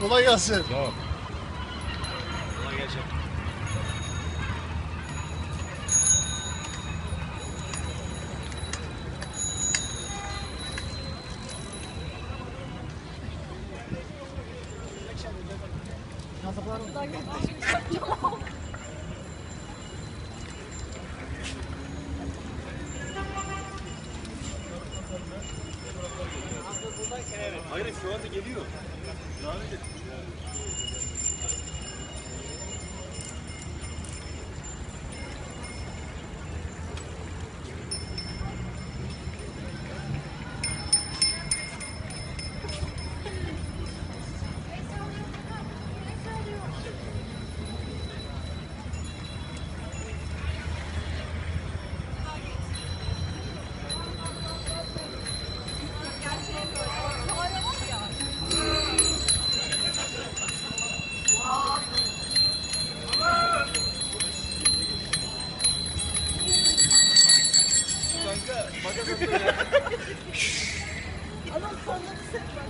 Kolay gelsin. Tamam. Kolay gelsin. Hayır şu anda geliyor. Anam sonları bak.